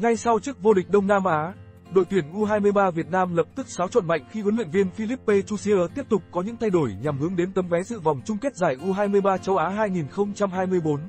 Ngay sau chức vô địch Đông Nam Á, đội tuyển U23 Việt Nam lập tức xáo trộn mạnh khi huấn luyện viên Philippe Chusier tiếp tục có những thay đổi nhằm hướng đến tấm vé dự vòng chung kết giải U23 châu Á 2024.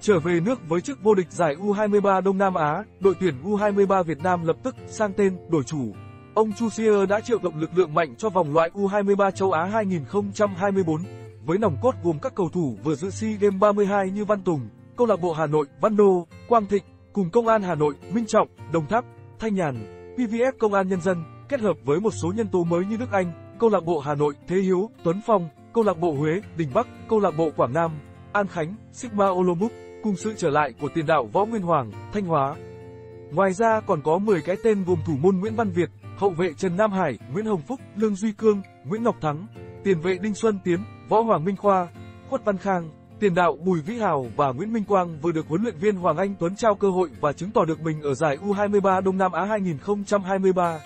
Trở về nước với chức vô địch giải U23 Đông Nam Á, đội tuyển U23 Việt Nam lập tức sang tên, đổi chủ. Ông Chusier đã triệu tập lực lượng mạnh cho vòng loại U23 châu Á 2024, với nòng cốt gồm các cầu thủ vừa dự SEA Games 32 như Văn Tùng, câu lạc bộ Hà Nội, Văn Đô, Quang Thịnh, cùng Công an Hà Nội, Minh Trọng, Đồng Tháp, Thanh Nhàn, PVF Công an Nhân dân, kết hợp với một số nhân tố mới như Đức Anh, câu lạc bộ Hà Nội, Thế Hiếu, Tuấn Phong, câu lạc bộ Huế, Đình Bắc, câu lạc bộ Quảng Nam, An Khánh, Sigma Olomouc, cùng sự trở lại của tiền đạo Võ Nguyên Hoàng, Thanh Hóa. Ngoài ra còn có 10 cái tên gồm thủ môn Nguyễn Văn Việt, hậu vệ Trần Nam Hải, Nguyễn Hồng Phúc, Lương Duy Cương, Nguyễn Ngọc Thắng, tiền vệ Đinh Xuân Tiến, Võ Hoàng Minh Khoa, Khuất Văn Khang, tiền đạo Bùi Vĩ Hào và Nguyễn Minh Quang vừa được huấn luyện viên Hoàng Anh Tuấn trao cơ hội và chứng tỏ được mình ở giải U23 Đông Nam Á 2023.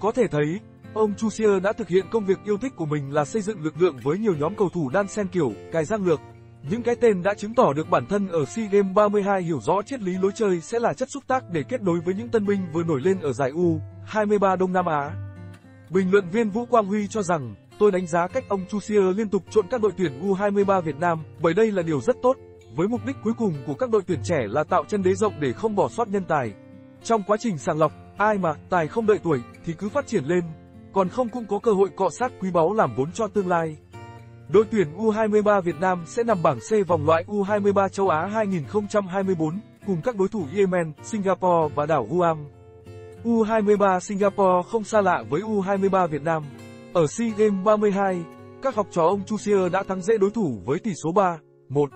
Có thể thấy, ông Chusier đã thực hiện công việc yêu thích của mình là xây dựng lực lượng với nhiều nhóm cầu thủ đan xen kiểu, cài giang lược. Những cái tên đã chứng tỏ được bản thân ở SEA Games 32 hiểu rõ triết lý lối chơi sẽ là chất xúc tác để kết nối với những tân binh vừa nổi lên ở giải U23 Đông Nam Á. Bình luận viên Vũ Quang Huy cho rằng, Tôi đánh giá cách ông Chusier liên tục trộn các đội tuyển U23 Việt Nam, bởi đây là điều rất tốt, với mục đích cuối cùng của các đội tuyển trẻ là tạo chân đế rộng để không bỏ sót nhân tài. Trong quá trình sàng lọc, ai mà tài không đợi tuổi thì cứ phát triển lên, còn không cũng có cơ hội cọ sát quý báu làm vốn cho tương lai. Đội tuyển U23 Việt Nam sẽ nằm bảng C vòng loại U23 châu Á 2024 cùng các đối thủ Yemen, Singapore và đảo Guam. U23 Singapore không xa lạ với U23 Việt Nam. Ở SEA Games 32, các học trò ông Chusier đã thắng dễ đối thủ với tỷ số 3-1.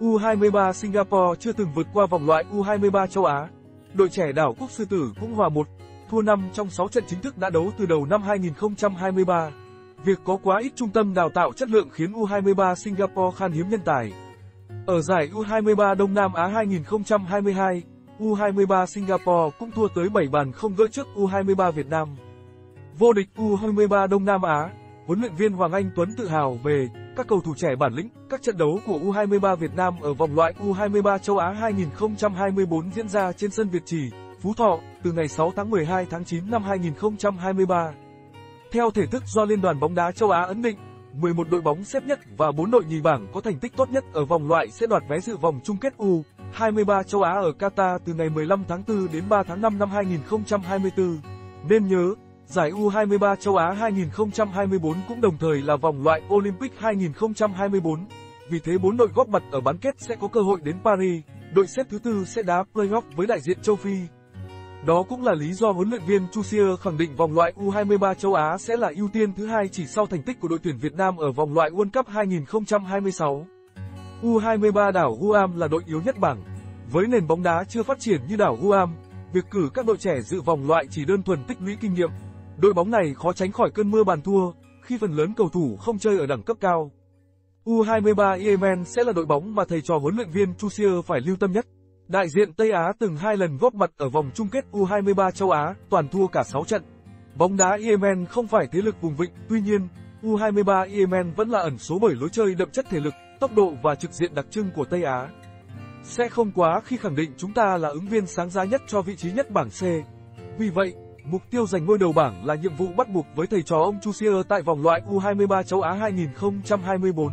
U23 Singapore chưa từng vượt qua vòng loại U23 châu Á. Đội trẻ đảo Quốc Sư Tử cũng hòa 1, thua 5 trong 6 trận chính thức đã đấu từ đầu năm 2023. Việc có quá ít trung tâm đào tạo chất lượng khiến U23 Singapore khan hiếm nhân tài. Ở giải U23 Đông Nam Á 2022, U23 Singapore cũng thua tới 7 bàn không gỡ trước U23 Việt Nam. Vô địch U23 Đông Nam Á, huấn luyện viên Hoàng Anh Tuấn tự hào về các cầu thủ trẻ bản lĩnh, các trận đấu của U23 Việt Nam ở vòng loại U23 châu Á 2024 diễn ra trên sân Việt Trì, Phú Thọ, từ ngày 6 tháng 12 tháng 9 năm 2023. Theo thể thức do Liên đoàn bóng đá châu Á ấn định, 11 đội bóng xếp nhất và 4 đội nhì bảng có thành tích tốt nhất ở vòng loại sẽ đoạt vé dự vòng chung kết U23 châu Á ở Qatar từ ngày 15 tháng 4 đến 3 tháng 5 năm 2024. Nên nhớ, Giải U23 châu Á 2024 cũng đồng thời là vòng loại Olympic 2024. Vì thế bốn đội góp mặt ở bán kết sẽ có cơ hội đến Paris, đội xếp thứ tư sẽ đá playoff với đại diện châu Phi. Đó cũng là lý do huấn luyện viên Chusier khẳng định vòng loại U23 châu Á sẽ là ưu tiên thứ hai chỉ sau thành tích của đội tuyển Việt Nam ở vòng loại World Cup 2026. U23 đảo Guam là đội yếu nhất bảng. Với nền bóng đá chưa phát triển như đảo Guam, việc cử các đội trẻ dự vòng loại chỉ đơn thuần tích lũy kinh nghiệm, Đội bóng này khó tránh khỏi cơn mưa bàn thua, khi phần lớn cầu thủ không chơi ở đẳng cấp cao. U23 Yemen sẽ là đội bóng mà thầy trò huấn luyện viên Chusier phải lưu tâm nhất. Đại diện Tây Á từng hai lần góp mặt ở vòng chung kết U23 châu Á, toàn thua cả 6 trận. Bóng đá Yemen không phải thế lực vùng vịnh, tuy nhiên, U23 Yemen vẫn là ẩn số bởi lối chơi đậm chất thể lực, tốc độ và trực diện đặc trưng của Tây Á. Sẽ không quá khi khẳng định chúng ta là ứng viên sáng giá nhất cho vị trí nhất bảng C. Vì vậy, Mục tiêu giành ngôi đầu bảng là nhiệm vụ bắt buộc với thầy trò ông Chusier tại vòng loại U23 châu Á 2024.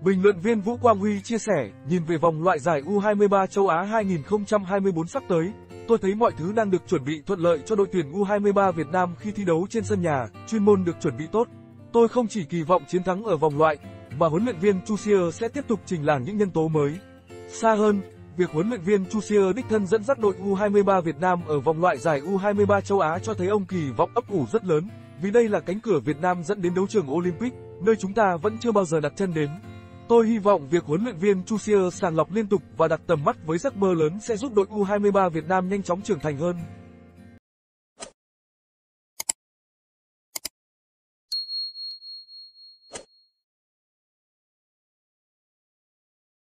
Bình luận viên Vũ Quang Huy chia sẻ, nhìn về vòng loại giải U23 châu Á 2024 sắp tới, tôi thấy mọi thứ đang được chuẩn bị thuận lợi cho đội tuyển U23 Việt Nam khi thi đấu trên sân nhà, chuyên môn được chuẩn bị tốt. Tôi không chỉ kỳ vọng chiến thắng ở vòng loại, mà huấn luyện viên Chusier sẽ tiếp tục trình làng những nhân tố mới. Xa hơn, Việc huấn luyện viên Chusier đích thân dẫn dắt đội U23 Việt Nam ở vòng loại giải U23 châu Á cho thấy ông kỳ vọng ấp ủ rất lớn, vì đây là cánh cửa Việt Nam dẫn đến đấu trường Olympic, nơi chúng ta vẫn chưa bao giờ đặt chân đến. Tôi hy vọng việc huấn luyện viên Chusier sàng lọc liên tục và đặt tầm mắt với giấc mơ lớn sẽ giúp đội U23 Việt Nam nhanh chóng trưởng thành hơn.